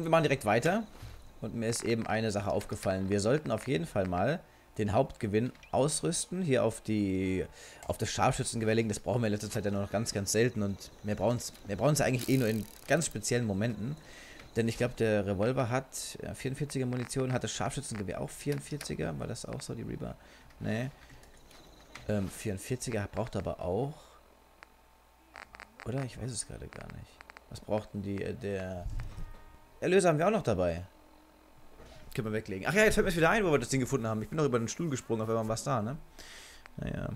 Und wir machen direkt weiter. Und mir ist eben eine Sache aufgefallen. Wir sollten auf jeden Fall mal den Hauptgewinn ausrüsten. Hier auf die auf das Scharfschützengewehr legen. Das brauchen wir in letzter Zeit ja nur noch ganz, ganz selten. Und wir brauchen es wir ja eigentlich eh nur in ganz speziellen Momenten. Denn ich glaube, der Revolver hat ja, 44er Munition. Hat das Scharfschützengewehr auch 44er? War das auch so, die Reaper? Nee. Ähm, 44er braucht aber auch... Oder? Ich weiß es gerade gar nicht. Was brauchten die? Äh, der Erlöser haben wir auch noch dabei. Können wir weglegen. Ach ja, jetzt fällt mir wieder ein, wo wir das Ding gefunden haben. Ich bin noch über den Stuhl gesprungen, auf einmal war es da, ne? Naja.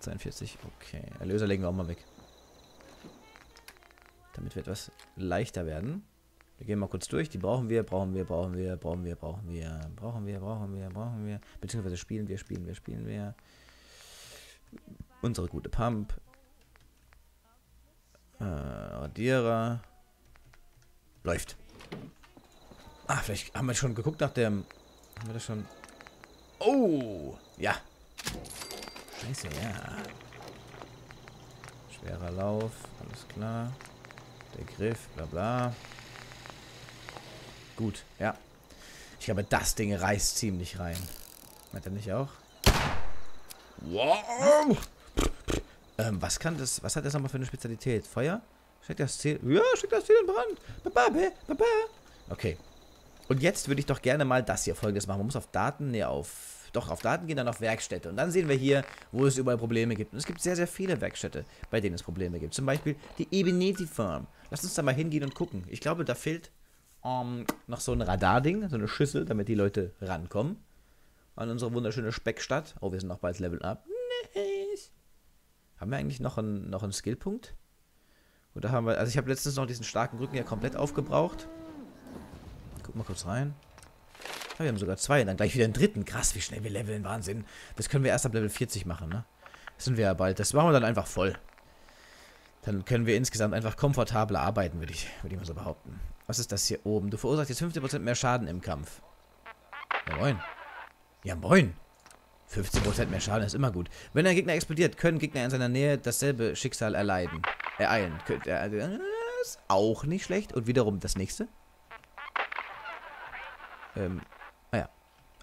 42, okay. Erlöser legen wir auch mal weg. Damit wir etwas leichter werden. Wir gehen mal kurz durch. Die brauchen wir, brauchen wir, brauchen wir, brauchen wir, brauchen wir, brauchen wir, brauchen wir, brauchen wir. Beziehungsweise spielen wir, spielen wir, spielen wir. Unsere gute Pump. Äh, Radierer. Läuft. Ah, vielleicht haben wir schon geguckt nach dem... Haben wir das schon... Oh! Ja. Scheiße, ja. Schwerer Lauf, alles klar. Der Griff, bla bla. Gut, ja. Ich glaube, das Ding reißt ziemlich rein. Meint er nicht auch? Wow! Ähm, was kann das, was hat das nochmal für eine Spezialität? Feuer? Steckt das Ziel? Ja, steckt das Ziel in Brand. Baba, baba. Okay. Und jetzt würde ich doch gerne mal das hier folgendes machen. Man muss auf Daten, ne, auf, doch, auf Daten gehen, dann auf Werkstätte. Und dann sehen wir hier, wo es überall Probleme gibt. Und es gibt sehr, sehr viele Werkstätte, bei denen es Probleme gibt. Zum Beispiel die Ebeneti Farm. Lass uns da mal hingehen und gucken. Ich glaube, da fehlt ähm, noch so ein Radarding, so eine Schüssel, damit die Leute rankommen. An unsere wunderschöne Speckstadt. Oh, wir sind noch bald Level Up. Nice. Haben wir eigentlich noch einen, noch einen Skillpunkt? Oder haben wir. Also ich habe letztens noch diesen starken Rücken ja komplett aufgebraucht. Guck mal kurz rein. Ja, wir haben sogar zwei. Und dann gleich wieder einen dritten. Krass, wie schnell wir leveln. Wahnsinn. Das können wir erst ab Level 40 machen, ne? Das sind wir ja bald. Das machen wir dann einfach voll. Dann können wir insgesamt einfach komfortabler arbeiten, würde ich, würd ich mal so behaupten. Was ist das hier oben? Du verursachst jetzt 50% mehr Schaden im Kampf. Ja, moin. Ja, moin. 15% mehr Schaden ist immer gut. Wenn ein Gegner explodiert, können Gegner in seiner Nähe dasselbe Schicksal erleiden. Ereilen. Äh, äh, ist auch nicht schlecht. Und wiederum das nächste. Ähm, ah ja.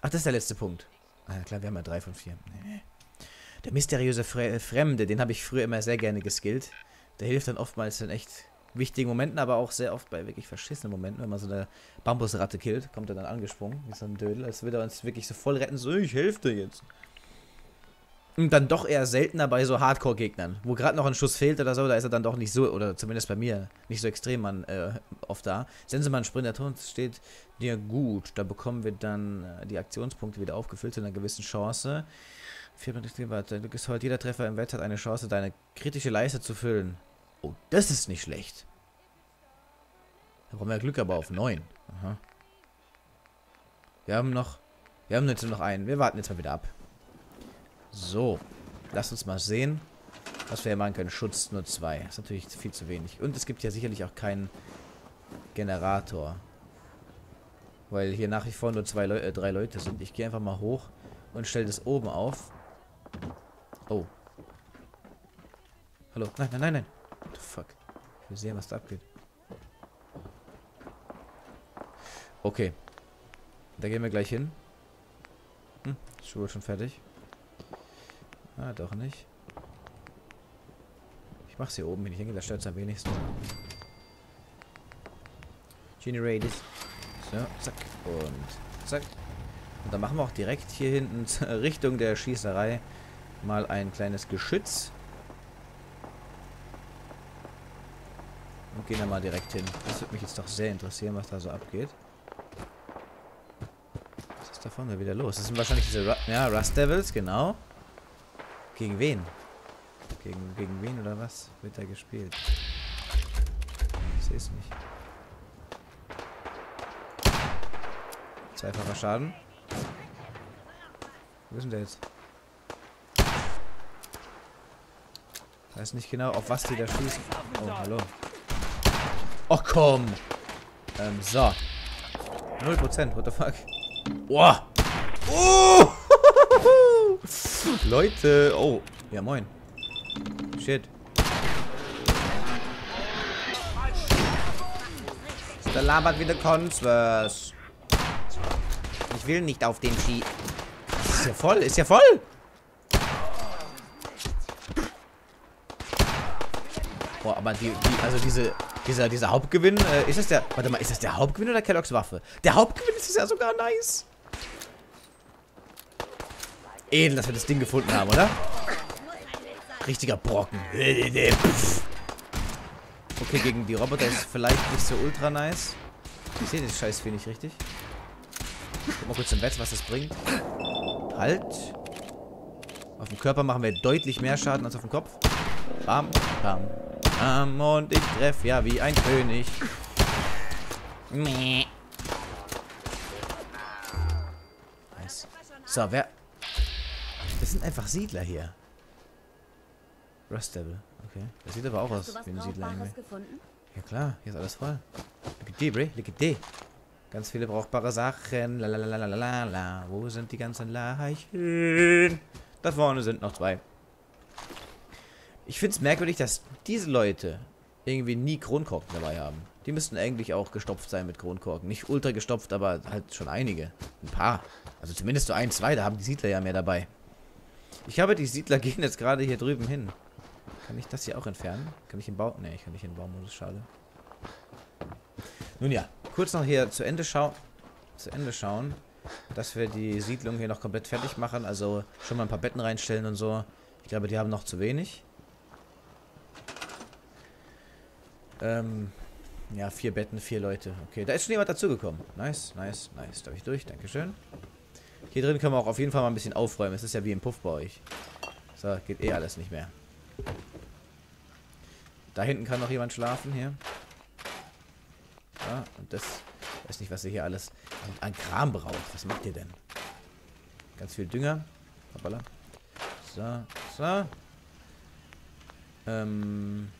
Ach, das ist der letzte Punkt. Ah, klar, wir haben ja drei von vier. Der mysteriöse Fre Fremde, den habe ich früher immer sehr gerne geskillt. Der hilft dann oftmals in echt wichtigen Momenten, aber auch sehr oft bei wirklich verschissenen Momenten. Wenn man so eine Bambusratte killt, kommt er dann angesprungen, wie so ein Dödel. Als würde er uns wirklich so voll retten, so, ich helfe dir jetzt. Und dann doch eher seltener bei so Hardcore-Gegnern, wo gerade noch ein Schuss fehlt oder so, da ist er dann doch nicht so, oder zumindest bei mir, nicht so extrem man, äh, oft da. Sensenmann Sprint, der Ton steht dir gut. Da bekommen wir dann äh, die Aktionspunkte wieder aufgefüllt zu einer gewissen Chance. Du bist heute jeder Treffer im Wett hat eine Chance, deine kritische Leiste zu füllen. Oh, das ist nicht schlecht. Da brauchen wir Glück aber auf 9. Aha. Wir haben noch... Wir haben jetzt nur noch einen. Wir warten jetzt mal wieder ab. So. Lass uns mal sehen, was wir hier machen können. Schutz nur 2. Ist natürlich viel zu wenig. Und es gibt ja sicherlich auch keinen Generator. Weil hier nach wie vor nur zwei Leu äh, drei Leute sind. Ich gehe einfach mal hoch und stelle das oben auf. Oh. Hallo. Nein, nein, nein, nein. What the fuck? Ich will sehen, was da abgeht. Okay. Da gehen wir gleich hin. Hm, ist schon fertig. Ah, doch nicht. Ich mach's hier oben hin. Ich denke, da stört es am wenigsten. Generators. So, zack. Und zack. Und dann machen wir auch direkt hier hinten Richtung der Schießerei mal ein kleines Geschütz. Und gehen da mal direkt hin. Das würde mich jetzt doch sehr interessieren, was da so abgeht. Was ist da vorne wieder los? Das sind wahrscheinlich diese Ru ja, Rust Devils, genau. Gegen wen? Gegen, gegen wen oder was wird da gespielt? Ich sehe es nicht. Zweifacher Schaden. Wo ist denn der jetzt? Weiß nicht genau, auf was die da schießen. Oh, hallo. Oh, komm. Ähm, so. 0%, what the fuck? Boah. Oh! Leute. Oh. Ja, moin. Shit. Der labert wieder Consverse. Ich will nicht auf den Ski. Ist ja voll, ist ja voll. Boah, aber die, die also diese, dieser, dieser Hauptgewinn, äh, ist das der, warte mal, ist das der Hauptgewinn oder Kelloggs Waffe? Der Hauptgewinn ist ja sogar nice. Edel, dass wir das Ding gefunden haben, oder? Richtiger Brocken. Okay, gegen die Roboter ist vielleicht nicht so ultra nice. Ich sehe das Scheißvieh nicht richtig. Guck mal kurz im Bett, was das bringt. Halt. Auf dem Körper machen wir deutlich mehr Schaden als auf dem Kopf. Bam, bam, bam. Und ich treffe ja wie ein König. Nice. So, wer... Das sind einfach Siedler hier. Rust Devil. Okay. Das sieht aber auch aus wie ein Siedler irgendwie. Ja klar, hier ist alles voll. Die, Bray. Die. Ganz viele brauchbare Sachen. Lalalala. Wo sind die ganzen Leichen? Da vorne sind noch zwei. Ich finde es merkwürdig, dass diese Leute irgendwie nie Kronkorken dabei haben. Die müssten eigentlich auch gestopft sein mit Kronkorken. Nicht ultra gestopft, aber halt schon einige. Ein paar. Also zumindest so ein, zwei. Da haben die Siedler ja mehr dabei. Ich habe die Siedler gehen jetzt gerade hier drüben hin. Kann ich das hier auch entfernen? Kann ich den Bau... Ne, ich kann nicht in den Baumodus, schade. Nun ja, kurz noch hier zu Ende schauen. Zu Ende schauen. Dass wir die Siedlung hier noch komplett fertig machen. Also schon mal ein paar Betten reinstellen und so. Ich glaube, die haben noch zu wenig. Ähm, ja, vier Betten, vier Leute. Okay, da ist schon jemand dazugekommen. Nice, nice, nice. Darf ich durch? Dankeschön. Hier drin können wir auch auf jeden Fall mal ein bisschen aufräumen. Es ist ja wie im Puff bei euch. So, geht eh alles nicht mehr. Da hinten kann noch jemand schlafen, hier. Ja, und das... Weiß nicht, was ihr hier alles an, Kram braucht. Was macht ihr denn? Ganz viel Dünger. Hoppala. So, so. Ähm...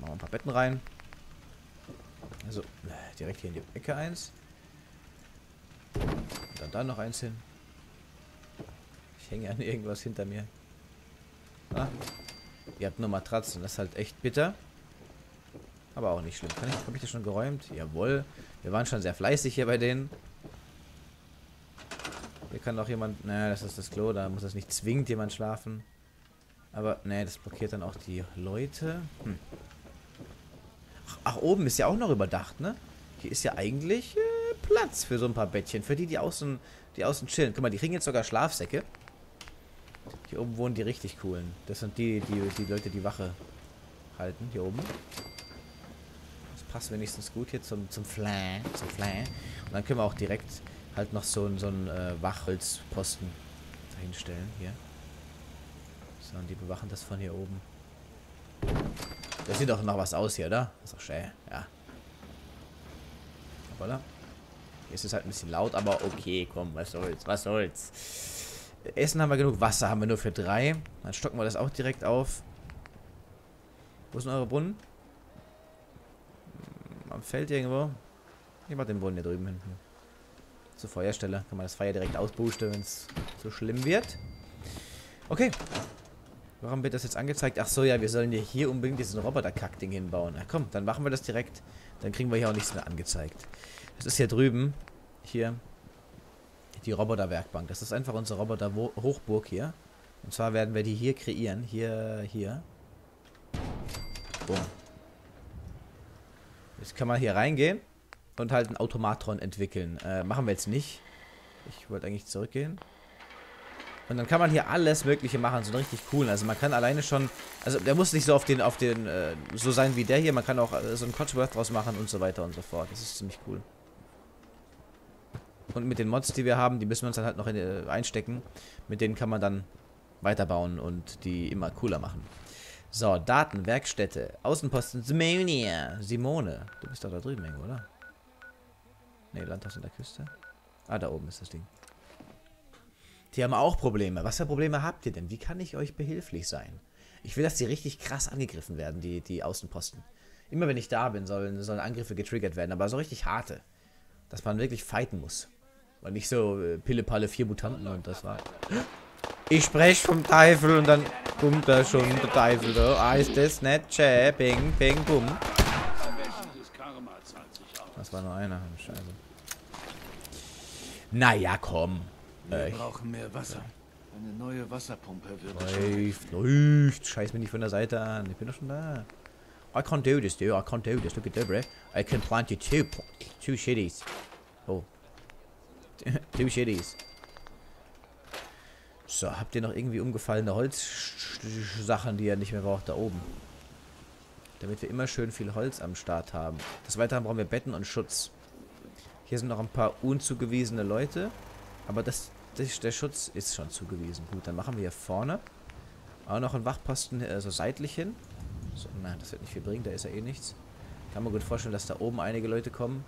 Machen wir ein paar Betten rein. Also, direkt hier in die Ecke eins. Dann da noch eins hin. Ich hänge an irgendwas hinter mir. Ah, Ihr habt nur Matratzen. Das ist halt echt bitter. Aber auch nicht schlimm. Kann ich, habe ich das schon geräumt? Jawohl. Wir waren schon sehr fleißig hier bei denen. Hier kann auch jemand... Naja, das ist das Klo. Da muss das nicht zwingend jemand schlafen. Aber, nee, das blockiert dann auch die Leute. Hm. Ach, ach, oben ist ja auch noch überdacht, ne? Hier ist ja eigentlich äh, Platz für so ein paar Bettchen. Für die, die außen, die außen chillen. Guck mal, die kriegen jetzt sogar Schlafsäcke. Hier oben wohnen die richtig coolen. Das sind die, die, die Leute, die Wache halten. Hier oben. Das passt wenigstens gut hier zum, zum Flan. Zum Flan. Und dann können wir auch direkt halt noch so, so einen äh, Wachholzposten dahinstellen. Hier. So, und die bewachen das von hier oben. Das sieht doch noch was aus hier, oder? Das ist doch schön. Ja. Voilà. Hier ist es halt ein bisschen laut, aber okay, komm, was soll's, was soll's. Essen haben wir genug, Wasser haben wir nur für drei. Dann stocken wir das auch direkt auf. Wo sind eure Brunnen? Hm, am Feld irgendwo. Ich mach den Brunnen hier drüben hinten. Zur Feuerstelle. Kann man das Feuer direkt ausboosten, wenn es so schlimm wird. Okay. Warum wird das jetzt angezeigt? Ach so, ja, wir sollen ja hier unbedingt diesen Roboter-Kack-Ding hinbauen. Na komm, dann machen wir das direkt. Dann kriegen wir hier auch nichts mehr angezeigt. Das ist hier drüben. Hier die Roboterwerkbank. Das ist einfach unsere Roboter-Hochburg hier. Und zwar werden wir die hier kreieren. Hier, hier. Boom. Jetzt kann man hier reingehen und halt ein Automatron entwickeln. Äh, machen wir jetzt nicht. Ich wollte eigentlich zurückgehen. Und dann kann man hier alles mögliche machen, so richtig cool. Also man kann alleine schon, also der muss nicht so auf den, auf den, äh, so sein wie der hier. Man kann auch äh, so ein Cotsworth draus machen und so weiter und so fort. Das ist ziemlich cool. Und mit den Mods, die wir haben, die müssen wir uns dann halt noch in, äh, einstecken. Mit denen kann man dann weiterbauen und die immer cooler machen. So, Daten, Werkstätte, Außenposten, Simone. Simone. Du bist doch da drüben oder? Ne, Landhaus an der Küste. Ah, da oben ist das Ding. Die haben auch Probleme. Was für Probleme habt ihr denn? Wie kann ich euch behilflich sein? Ich will, dass die richtig krass angegriffen werden, die, die Außenposten. Immer wenn ich da bin, sollen, sollen Angriffe getriggert werden, aber so richtig harte. Dass man wirklich fighten muss. Und nicht so äh, Pille-Palle, vier Mutanten und das war. Ich spreche vom Teufel und dann kommt da schon der Teufel da. Ist das nicht? Tschä, ping, ping, bum. Das war nur einer. Scheiße. Naja, komm. Wir Äh, brauchen mehr Wasser. Eine neue Wasserpumpe würde Läuft, läuft. Scheiß mich nicht von der Seite an. Ich bin doch schon da. I can't do this, dude. I can't do this. Look at that, bro. I can plant you two, two shitties. Oh. two shitties. So, habt ihr noch irgendwie umgefallene Holzsachen, die ihr nicht mehr braucht, da oben? Damit wir immer schön viel Holz am Start haben. Des Weiteren brauchen wir Betten und Schutz. Hier sind noch ein paar unzugewiesene Leute. Aber das, der Schutz ist schon zugewiesen. Gut, dann machen wir hier vorne auch noch einen Wachposten äh, so seitlich hin. So, nein, das wird nicht viel bringen, da ist ja eh nichts. Kann man gut vorstellen, dass da oben einige Leute kommen.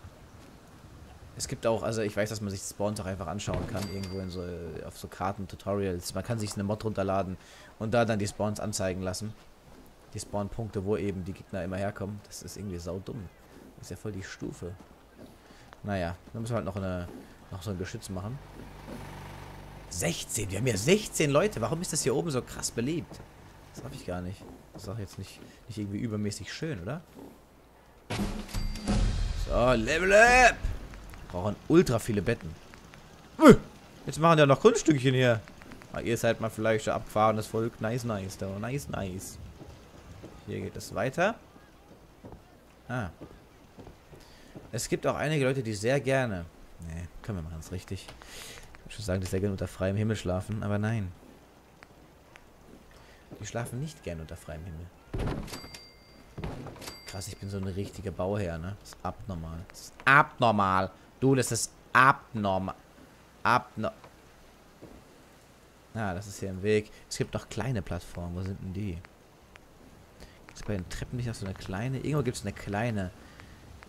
Es gibt auch, also ich weiß, dass man sich Spawns auch einfach anschauen kann, irgendwo in so, auf so Karten, Tutorials. Man kann sich eine Mod runterladen und da dann die Spawns anzeigen lassen. Die Spawnpunkte, wo eben die Gegner immer herkommen. Das ist irgendwie saudumm. Das ist ja voll die Stufe. Naja, dann müssen wir halt noch, eine, noch so ein Geschütz machen. 16, wir haben ja 16 Leute. Warum ist das hier oben so krass belebt? Das habe ich gar nicht. Das ist auch jetzt nicht, nicht irgendwie übermäßig schön, oder? So, Level up! Wir brauchen ultra viele Betten. Äh, Jetzt machen ja noch Kunststückchen hier. Ah, ihr seid mal vielleicht schon abgefahrenes Volk. Nice, nice. Da. Nice, nice. Hier geht es weiter. Ah. Es gibt auch einige Leute, die sehr gerne... Nee, können wir machen es richtig. Ich würde sagen, die sehr gerne unter freiem Himmel schlafen, aber nein. Die schlafen nicht gerne unter freiem Himmel. Krass, ich bin so ein richtiger Bauherr, ne? Das ist abnormal. Das ist abnormal. Du, das ist abnormal. Abno... Ah, das ist hier im Weg. Es gibt noch kleine Plattformen. Wo sind denn die? Gibt es bei den Treppen nicht noch so eine kleine? Irgendwo gibt es eine kleine...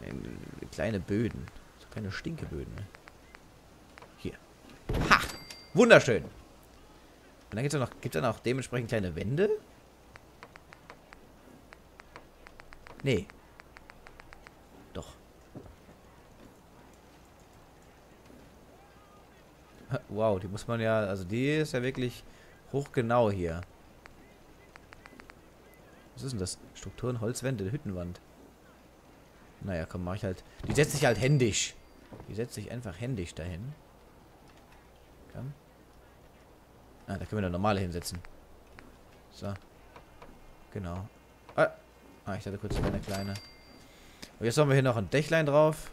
äh, kleine Böden. So kleine Stinkeböden, ne? Wunderschön! Und dann gibt es noch, auch dementsprechend kleine Wände? Nee. Doch. Wow, die muss man ja, also die ist ja wirklich hochgenau hier. Was ist denn das? Strukturen, Holzwände, Hüttenwand. Naja, komm, mach ich halt. Die setzt sich halt händisch. Die setzt sich einfach händisch dahin. Komm. Ah, da können wir eine normale hinsetzen. So. Genau. Ah, ah ich hatte kurz eine kleine. Und jetzt haben wir hier noch ein Dächlein drauf.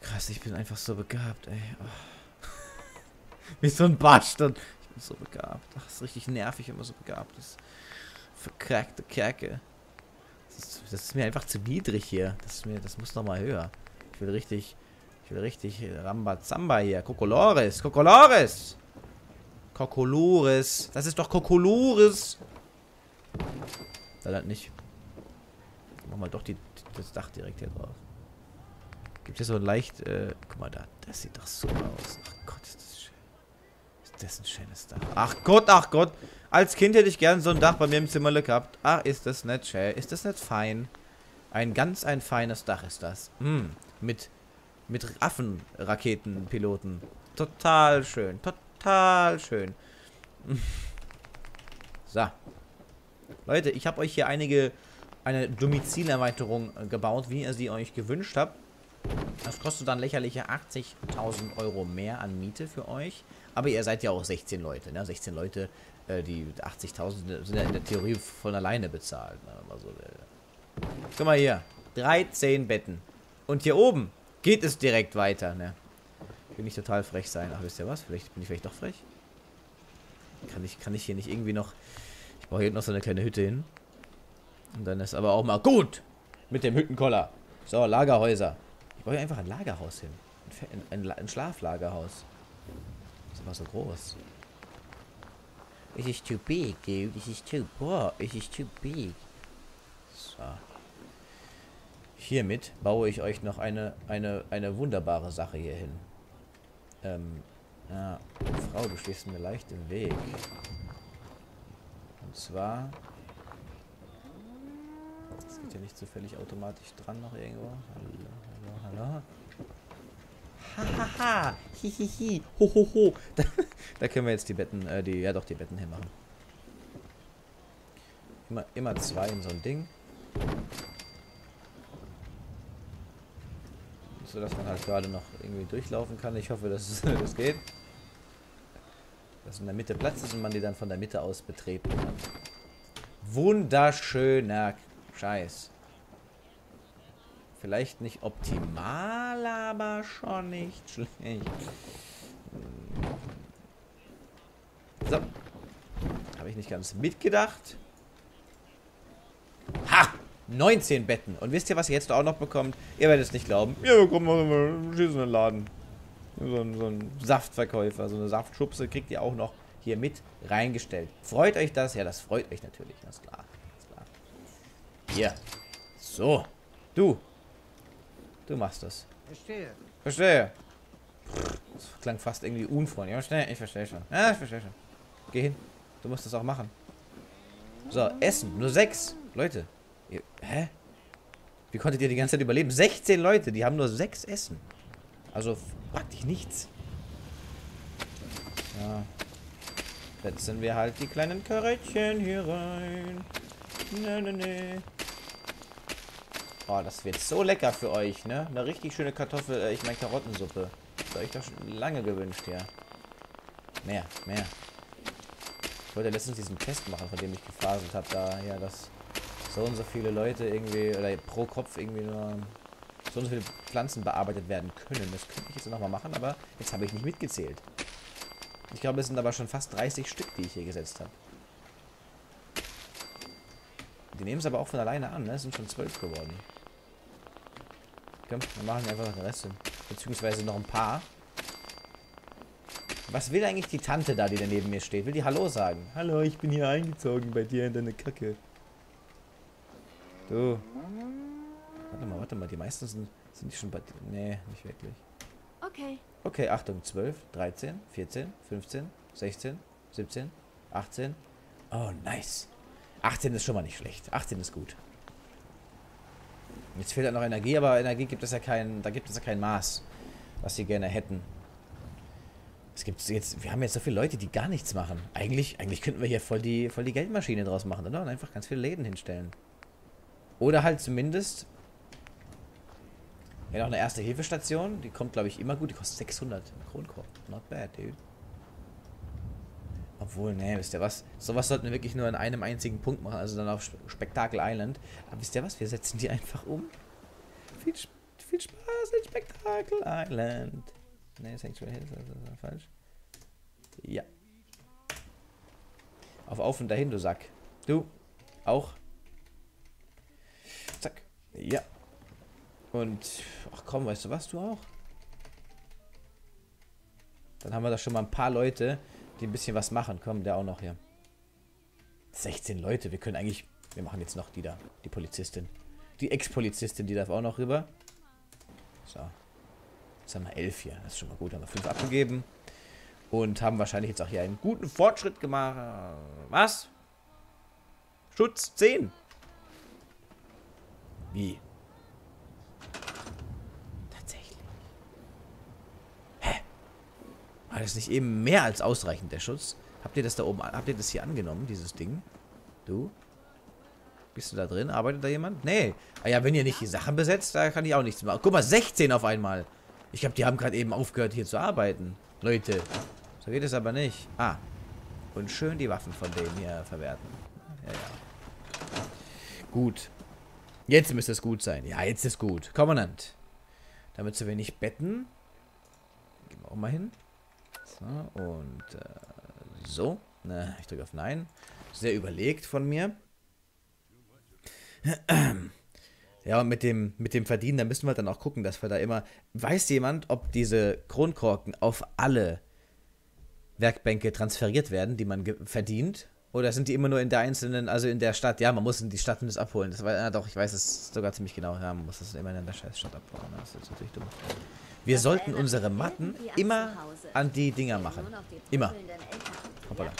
Krass, ich bin einfach so begabt, ey. Oh. Wie so ein Bastard. Ich bin so begabt. Ach, ist richtig nervig, wenn man so begabt ist. Verkrackte Kerke. Das ist, das ist mir einfach zu niedrig hier. Das, ist mir, das muss noch mal höher. Ich will richtig... Ich will richtig Rambazamba hier. Kokolores. Kokolores. Kokolores. Das ist doch Kokolores. Halt nicht. Machen wir doch die, das Dach direkt hier drauf. Gibt es so leicht... Äh, guck mal da. Das sieht doch super aus. Ach Gott, ist das schön. Ist das ein schönes Dach. Ach Gott, ach Gott. Als Kind hätte ich gern so ein Dach bei mir im Zimmer gehabt. Ach, ist das nicht schön. Ist das nicht fein? Ein ganz ein feines Dach ist das. Hm. Mit mit Affenraketenpiloten. Total schön. Total schön. so. Leute, ich habe euch hier einige eine Domizilerweiterung äh, gebaut, wie ihr sie euch gewünscht habt. Das kostet dann lächerliche 80.000 Euro mehr an Miete für euch. Aber ihr seid ja auch 16 Leute. Ne? 16 Leute, äh, die 80.000 sind ja in der Theorie von alleine bezahlt. Ne? Also, äh. Guck mal hier. 13 Betten. Und hier oben geht es direkt weiter, ne? Ich will nicht total frech sein. Ach, wisst ihr was? Vielleicht bin ich vielleicht doch frech. Kann ich, kann ich hier nicht irgendwie noch... Ich baue hier noch so eine kleine Hütte hin. Und dann ist aber auch mal gut mit dem Hüttenkoller. So, Lagerhäuser. Ich baue hier einfach ein Lagerhaus hin. Ein, ein, ein Schlaflagerhaus. Das ist aber so groß. It is too big, dude. It is too broad. It is too big. So. Hiermit baue ich euch noch eine, eine, eine wunderbare Sache hier hin. Ähm, ja, Frau, du stehst mir leicht im Weg. Und zwar... Das geht ja nicht zufällig automatisch dran noch irgendwo. Hallo, hallo, hallo. Hahaha, hihihi, hohoho. Da, da können wir jetzt die Betten, äh, die, ja doch, die Betten hinmachen. Immer, immer zwei in so ein Ding. So dass man halt gerade noch irgendwie durchlaufen kann. Ich hoffe, dass das geht. Dass in der Mitte Platz ist und man die dann von der Mitte aus betreten kann. Wunderschöner Scheiß. Vielleicht nicht optimal, aber schon nicht schlecht. So. Habe ich nicht ganz mitgedacht. Ha! 19 Betten. Und wisst ihr, was ihr jetzt auch noch bekommt? Ihr werdet es nicht glauben. Ja, wir kommen aus einem schießenden Laden. So ein, so ein Saftverkäufer, so eine Saftschubse kriegt ihr auch noch hier mit reingestellt. Freut euch das? Ja, das freut euch natürlich. Das ist klar. Das ist klar. Hier. So. Du. Du machst das. Verstehe. Verstehe. Das klang fast irgendwie unfreundlich. Ich verstehe schon. Ja, ich verstehe schon. Geh hin. Du musst das auch machen. So, Essen. Nur sechs. Leute. Hä? Wie konntet ihr die ganze Zeit überleben? 16 Leute, die haben nur sechs Essen. Also praktisch nichts. Ja. Setzen wir halt die kleinen Karrettchen hier rein. Ne, ne, ne. Oh, das wird so lecker für euch, ne? Eine richtig schöne Kartoffel, äh, ich meine Karottensuppe. Das habe ich doch schon lange gewünscht, ja. Mehr, mehr. Ich wollte letztens diesen Test machen, von dem ich gefaselt habe, da, ja, dass so und so viele Leute irgendwie, oder pro Kopf irgendwie nur so und so viele Pflanzen bearbeitet werden können. Das könnte ich jetzt nochmal machen, aber jetzt habe ich nicht mitgezählt. Ich glaube, es sind aber schon fast 30 Stück, die ich hier gesetzt habe. Die nehmen es aber auch von alleine an, ne? Es sind schon 12 geworden. Komm, wir machen einfach noch den Rest hin. Beziehungsweise noch ein paar. Was will eigentlich die Tante da, die da neben mir steht? Will die Hallo sagen? Hallo, ich bin hier eingezogen bei dir in deine Kacke. Du. Warte mal, warte mal. Die meisten sind, sind die schon bei dir. Nee, nicht wirklich. Okay. Okay, Achtung. 12, 13, 14, 15, 16, 17, 18. Oh, nice. 18 ist schon mal nicht schlecht. 18 ist gut. Jetzt fehlt halt noch Energie, aber Energie gibt es ja kein, da gibt es ja kein Maß, was sie gerne hätten. Es gibt jetzt, wir haben jetzt so viele Leute, die gar nichts machen. Eigentlich, eigentlich könnten wir hier voll die, voll die Geldmaschine draus machen, oder? Und einfach ganz viele Läden hinstellen. Oder halt zumindest ja, noch eine erste Hilfestation. Die kommt, glaube ich, immer gut. Die kostet 600 Kronkorb. Not bad, dude. Obwohl, ne, wisst ihr was? Sowas sollten wir wirklich nur an einem einzigen Punkt machen, also dann auf Spektakel Island. Aber wisst ihr was? Wir setzen die einfach um. Viel, viel Spaß in Spektakel Island. Ne, Sanctuary Hills, das ist falsch. Ja. Auf Auf und Dahin, du Sack. Du. Auch. Ja. Und, ach komm, weißt du was, du auch? Dann haben wir da schon mal ein paar Leute, die ein bisschen was machen. Komm, der auch noch hier. 16 Leute, wir können eigentlich... Wir machen jetzt noch die da, die Polizistin. Die Ex-Polizistin, die darf auch noch rüber. So. Jetzt haben wir 11 hier, das ist schon mal gut. Haben wir 5 abgegeben. Und haben wahrscheinlich jetzt auch hier einen guten Fortschritt gemacht. Was? Schutz 10. Wie? Tatsächlich. Hä? War das nicht eben mehr als ausreichend, der Schutz? Habt ihr das da oben, habt ihr das hier angenommen, dieses Ding? Du? Bist du da drin? Arbeitet da jemand? Nee. Ah ja, wenn ihr nicht die Sachen besetzt, da kann ich auch nichts machen. Guck mal, 16 auf einmal. Ich glaube, die haben gerade eben aufgehört, hier zu arbeiten. Leute. So geht es aber nicht. Ah. Und schön die Waffen von denen hier verwerten. Ja, ja. Gut. Jetzt müsste es gut sein. Ja, jetzt ist gut. Kommandant. Damit zu wenig Betten. Gehen wir auch mal hin. So, und äh, so. Na, ich drücke auf Nein. Sehr überlegt von mir. Ja, und mit dem, mit dem Verdienen, da müssen wir dann auch gucken, dass wir da immer. Weiß jemand, ob diese Kronkorken auf alle Werkbänke transferiert werden, die man verdient? Oder sind die immer nur in der einzelnen, also in der Stadt? Ja, man muss in die Stadt und das abholen. Das war, ja, doch, ich weiß es sogar ziemlich genau. Ja, man muss das immer in der scheiß Stadt abholen. Das ist natürlich dumm. Wir sollten unsere Matten immer an die Dinger machen. Immer. Hoppala.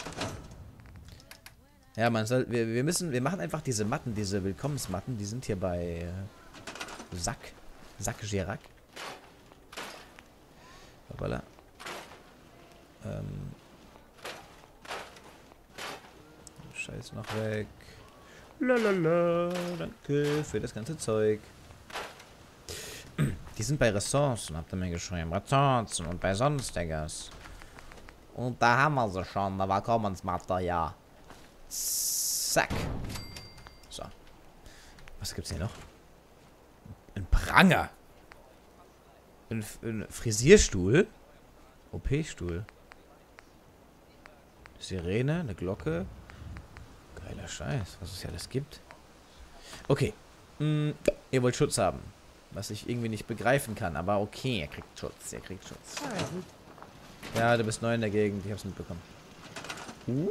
Ja, man soll, wir, wir müssen, wir machen einfach diese Matten, diese Willkommensmatten, die sind hier bei äh, Sack, Sack Gerac. Hoppala. Ähm. Scheiß noch weg. Lalala, danke für das ganze Zeug. Die sind bei Ressourcen, habt ihr mir geschrieben. Ressourcen und bei sonstiges. Und da haben wir sie schon. Da war Commons-Material. Zack. So. Was gibt's hier noch? Ein Pranger. Ein, ein Frisierstuhl. OP-Stuhl. Sirene, eine Glocke. Geiler Scheiß, was es ja alles gibt. Okay. Hm, ihr wollt Schutz haben. Was ich irgendwie nicht begreifen kann. Aber okay, er kriegt Schutz. Er kriegt Schutz. Ja, du bist neu in der Gegend. Ich hab's mitbekommen. Uh.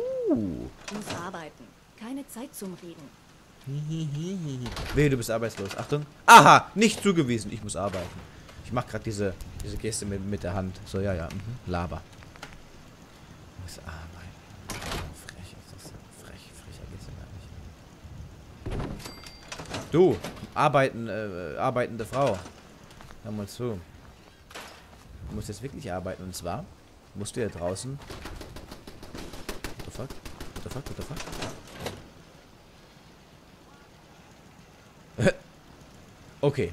Ich muss arbeiten. Keine Zeit zum Reden. Wehe, du bist arbeitslos. Achtung. Aha, nicht zugewiesen. Ich muss arbeiten. Ich mach gerade diese, diese Geste mit, mit der Hand. So, ja, ja. Mhm. Laber. Ich muss arbeiten. Frech ist das. Frech, frecher geht's ja gar nicht. Du, arbeiten, äh, arbeitende Frau. Hör mal zu. Du musst jetzt wirklich arbeiten. Und zwar musst du ja draußen... What the fuck? What the fuck? What the fuck? Okay.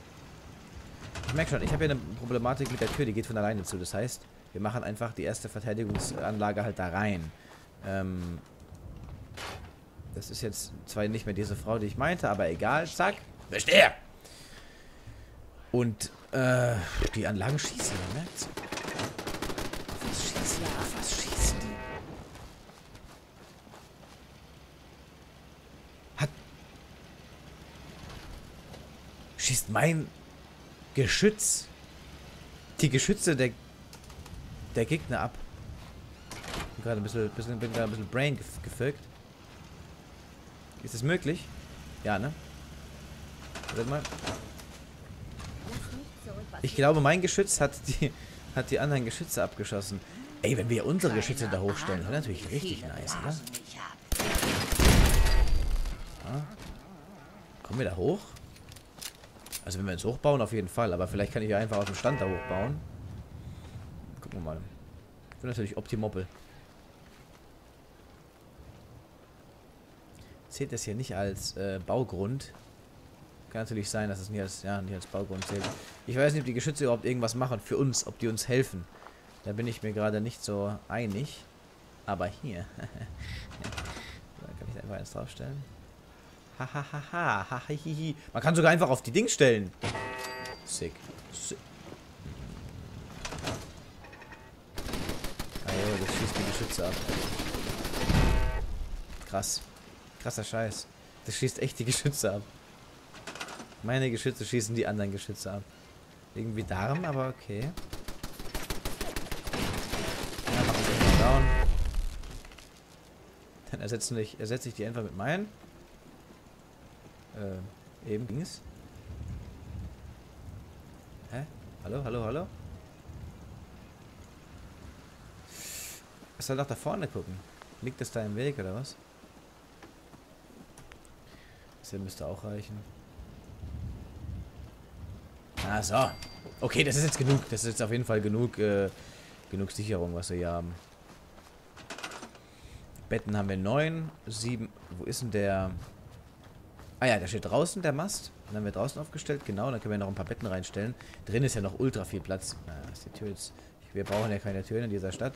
Ich merke schon, ich habe hier eine Problematik mit der Tür, die geht von alleine zu. Das heißt, wir machen einfach die erste Verteidigungsanlage halt da rein. Ähm, das ist jetzt zwar nicht mehr diese Frau, die ich meinte, aber egal. Zack. Verstehe. Und, äh, die Anlagen schießen, ihr merkt's. Was schießen die? Auf was schießen die? Hat... Schießt mein Geschütz die Geschütze der, der Gegner ab? Bin gerade ein bisschen, bisschen, bin gerade ein bisschen brain gef gefolgt. Ist das möglich? Ja, ne? Warte mal. Ich glaube, mein Geschütz hat die, hat die anderen Geschütze abgeschossen. Ey, wenn wir unsere Geschütze da hochstellen, wäre natürlich richtig nice, oder? Ja. Kommen wir da hoch? Also wenn wir jetzt hochbauen, auf jeden Fall. Aber vielleicht kann ich ja einfach aus dem Stand da hochbauen. Gucken wir mal. Ich bin natürlich Optimoppel. Zählt das hier nicht als äh, Baugrund? Kann natürlich sein, dass es nicht als, ja, nicht als Baugrund zählt. Ich weiß nicht, ob die Geschütze überhaupt irgendwas machen für uns, ob die uns helfen. Da bin ich mir gerade nicht so einig. Aber hier. da kann ich einfach eins draufstellen. Hahaha. Ha, Man kann sogar einfach auf die Dings stellen. Sick. Sick. Ah jo, das schießt die Geschütze ab. Krass. Krasser Scheiß. Das schießt echt die Geschütze ab. Meine Geschütze schießen die anderen Geschütze ab. Irgendwie Darm, aber okay. Dann ersetze ich, ersetze ich die einfach mit meinen. Äh, eben ging's. Hä? Hallo, hallo, hallo? Ich soll doch da vorne gucken. Liegt das da im Weg, oder was? Hier müsste auch reichen. Ah, so. Okay, das ist jetzt genug. Das ist jetzt auf jeden Fall genug, äh, genug Sicherung, was wir hier haben. Betten haben wir neun, sieben. Wo ist denn der... Ah ja, da steht draußen der Mast. Den haben wir draußen aufgestellt, genau. Dann können wir noch ein paar Betten reinstellen. Drin ist ja noch ultra viel Platz. Na, ist die Tür jetzt... Wir brauchen ja keine Türen in dieser Stadt.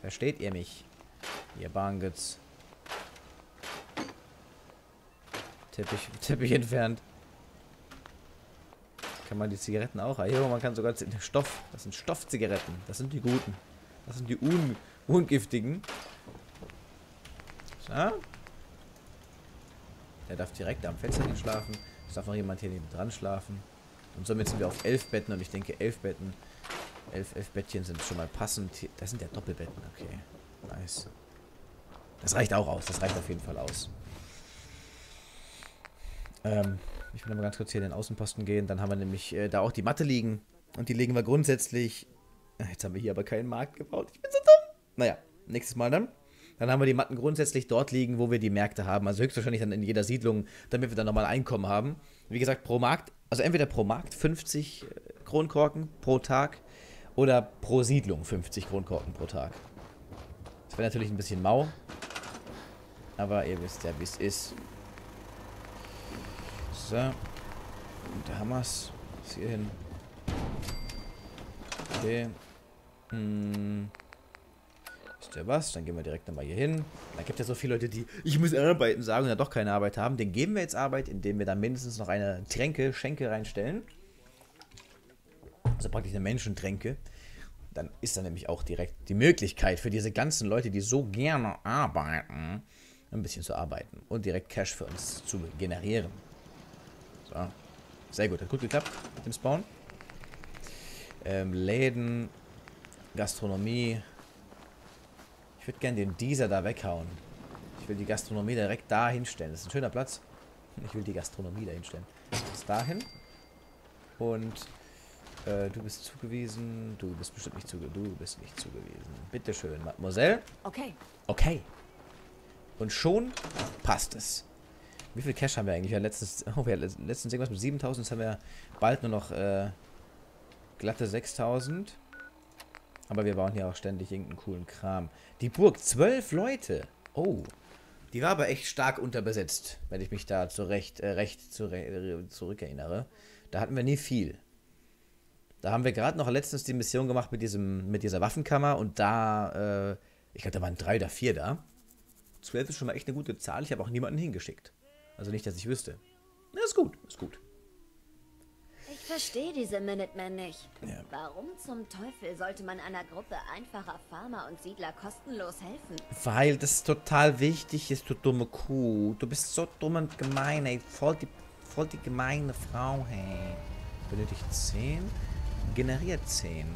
Versteht ihr mich? Ihr Barngets. Teppich, Teppich entfernt. Kann man die Zigaretten auch... Ah, jo, man kann sogar... Stoff. Das sind Stoffzigaretten. Das sind die guten. Das sind die un ungiftigen. So. Der darf direkt am Fenster hin schlafen. Es darf noch jemand hier neben dran schlafen. Und somit sind wir auf elf Betten und ich denke elf Betten. Elf, elf Bettchen sind schon mal passend. Das sind ja Doppelbetten, okay. Nice. Das reicht auch aus. Das reicht auf jeden Fall aus. Ähm, ich will mal ganz kurz hier in den Außenposten gehen. Dann haben wir nämlich äh, da auch die Matte liegen. Und die legen wir grundsätzlich... Jetzt haben wir hier aber keinen Markt gebaut. Ich bin so dumm. Naja, nächstes Mal dann. Dann haben wir die Matten grundsätzlich dort liegen, wo wir die Märkte haben. Also höchstwahrscheinlich dann in jeder Siedlung, damit wir dann nochmal Einkommen haben. Wie gesagt, pro Markt, also entweder pro Markt 50 äh, Kronkorken pro Tag oder pro Siedlung 50 Kronkorken pro Tag. Das wäre natürlich ein bisschen mau. Aber ihr wisst ja, wie es ist. So. Und da haben wir es. Bis hierhin. Okay. Hm. Wisst ihr was? Dann gehen wir direkt nochmal hier hin. Da gibt es ja so viele Leute, die ich muss arbeiten sagen und ja doch keine Arbeit haben. Den geben wir jetzt Arbeit, indem wir da mindestens noch eine Tränke, Schenke reinstellen. Also praktisch eine Menschentränke. Dann ist da nämlich auch direkt die Möglichkeit für diese ganzen Leute, die so gerne arbeiten, ein bisschen zu arbeiten und direkt Cash für uns zu generieren. So. Sehr gut, hat gut geklappt mit dem Spawn. Ähm, Läden, Gastronomie. Ich würde gerne den Dieser da weghauen. Ich will die Gastronomie direkt da hinstellen. Das ist ein schöner Platz. Ich will die Gastronomie da hinstellen. Bis dahin. Und äh, du bist zugewiesen. Du bist bestimmt nicht zugewiesen. Du bist nicht zugewiesen. Bitteschön, Mademoiselle. Okay. Okay. Und schon passt es. Wie viel Cash haben wir eigentlich? Wir letztens, oh, wir letztens irgendwas mit 7000. Jetzt haben wir bald nur noch äh, glatte 6000. Aber wir bauen hier auch ständig irgendeinen coolen Kram. Die Burg, zwölf Leute. Oh. Die war aber echt stark unterbesetzt, wenn ich mich da zurecht, äh, recht zure zurückerinnere. Da hatten wir nie viel. Da haben wir gerade noch letztens die Mission gemacht mit, diesem, mit dieser Waffenkammer und da, äh, ich glaube, da waren drei oder vier da. Zwölf ist schon mal echt eine gute Zahl. Ich habe auch niemanden hingeschickt. Also nicht, dass ich wüsste. Na, ist gut, ist gut. Ich verstehe diese Minutemen nicht. Ja. Warum zum Teufel sollte man einer Gruppe einfacher Farmer und Siedler kostenlos helfen? Weil das total wichtig ist, du dumme Kuh. Du bist so dumm und gemein, ey. Voll die, voll die gemeine Frau, hey. Benötigt 10? Generiert 10.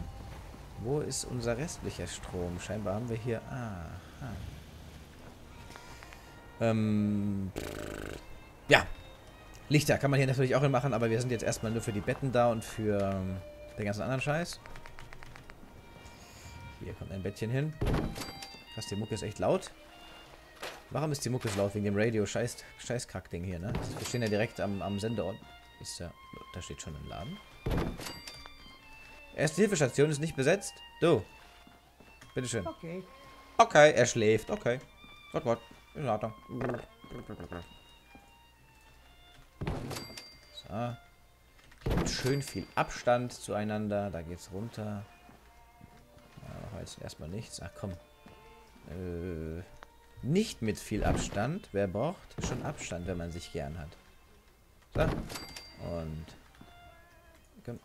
Wo ist unser restlicher Strom? Scheinbar haben wir hier... Aha. Ähm... Ja, Lichter kann man hier natürlich auch machen, aber wir sind jetzt erstmal nur für die Betten da und für ähm, den ganzen anderen Scheiß. Hier kommt ein Bettchen hin. Krass, die Mucke ist echt laut. Warum ist die Mucke so laut? Wegen dem Radio. Scheiß, scheiß Kackding hier, ne? Wir stehen ja direkt am, am Sendeort. Ist ja... Da steht schon ein Laden. Erste Hilfestation ist nicht besetzt. Du. Bitteschön. Okay. Okay, er schläft. Okay. Gott, Gott. In Ordnung. Gibt schön viel Abstand zueinander. Da geht's runter. Ja, noch jetzt erstmal nichts. Ach komm. Äh, nicht mit viel Abstand. Wer braucht schon Abstand, wenn man sich gern hat? So. Und. Komm.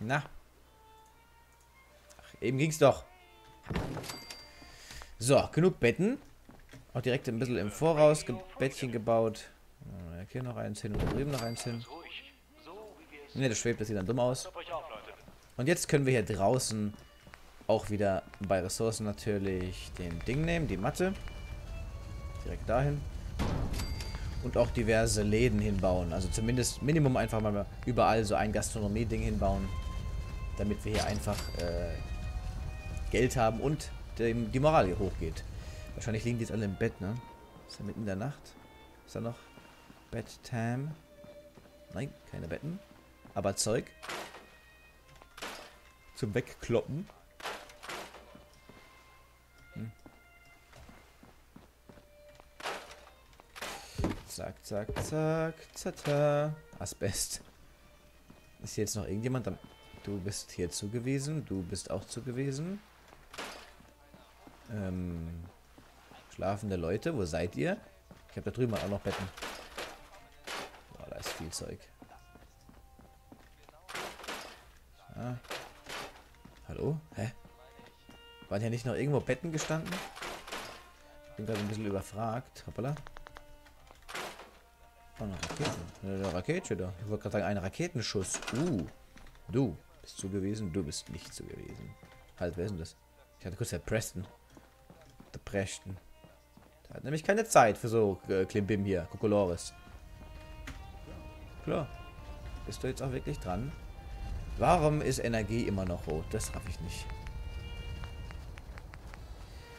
Na. Ach, eben ging's doch. So, genug Betten. Auch direkt ein bisschen im Voraus Bettchen gebaut. Ja, hier noch eins hin und drüben noch eins hin. Ne, das schwebt, das sieht dann dumm aus. Und jetzt können wir hier draußen auch wieder bei Ressourcen natürlich den Ding nehmen, die Matte. Direkt dahin. Und auch diverse Läden hinbauen. Also zumindest Minimum einfach mal überall so ein Gastronomie-Ding hinbauen. Damit wir hier einfach äh, Geld haben und die Moral hier hochgeht. Wahrscheinlich liegen die jetzt alle im Bett, ne? Ist ja mitten in der Nacht. Ist da noch Bedtime? Nein, keine Betten. Aber Zeug. Zum Wegkloppen. Hm. Zack, zack, zack. Zata. Asbest. Ist hier jetzt noch irgendjemand am... Du bist hier zugewiesen. Du bist auch zugewiesen. Ähm... Schlafende Leute, wo seid ihr? Ich habe da drüben auch noch Betten. Ist viel Zeug. Ah. Hallo? Hä? Waren hier nicht noch irgendwo Betten gestanden? Bin gerade ein bisschen überfragt. Hoppala. Oh, eine Rakete. Eine Rakete da. Ich wollte gerade sagen, ein Raketenschuss. Uh. Du bist zugewiesen, du bist nicht zugewiesen. Halt, wer ist denn das? Ich hatte kurz der Preston. Der Preston. Der hat nämlich keine Zeit für so äh, Klimbim hier. Kokolores. Klar. Bist du jetzt auch wirklich dran? Warum ist Energie immer noch rot? Das raff ich nicht.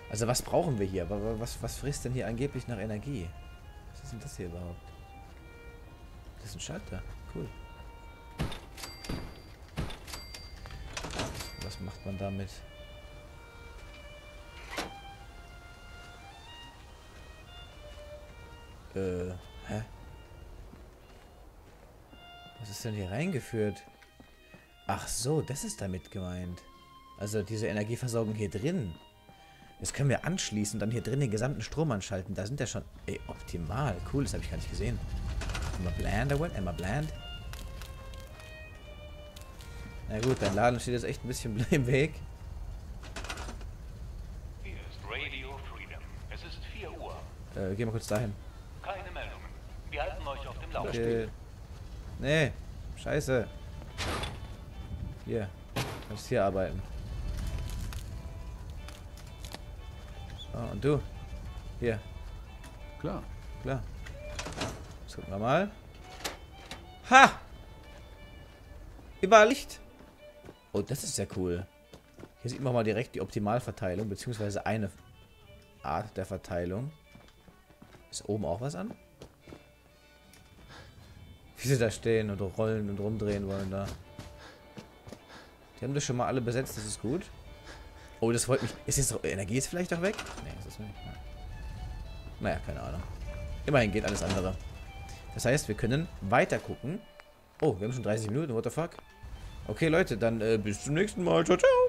Also was brauchen wir hier? Was, was frisst denn hier angeblich nach Energie? Was ist denn das hier überhaupt? Das ist ein Schalter. Cool. Was macht man damit? Äh, hä? Was ist denn hier reingeführt? Ach so, das ist damit gemeint. Also diese Energieversorgung hier drin. Das können wir anschließen, dann hier drin den gesamten Strom anschalten. Da sind ja schon... Ey, optimal. Cool, das habe ich gar nicht gesehen. Emma Bland, Emma Bland. Na gut, dein Laden steht jetzt echt ein bisschen im Weg. Hier ist Radio Freedom. Es ist 4 Uhr. Äh, geh mal kurz dahin. Keine Meldungen. Wir halten euch auf dem Laufsteg. Okay. Nee, scheiße. Hier, kannst hier arbeiten. So, und du? Hier, Klar. klar. Jetzt gucken wir mal. Ha! Überall Licht. Oh, das ist ja cool. Hier sieht man mal direkt die Optimalverteilung, beziehungsweise eine Art der Verteilung. Ist oben auch was an? Wie sie da stehen und rollen und rumdrehen wollen da. Die haben das schon mal alle besetzt, das ist gut. Oh, das freut mich. Ist jetzt Energie ist vielleicht auch weg? Nee, ist es nicht. Naja, keine Ahnung. Immerhin geht alles andere. Das heißt, wir können weiter gucken. Oh, wir haben schon 30 Minuten, what the fuck? Okay, Leute, dann äh, bis zum nächsten Mal. Ciao, ciao.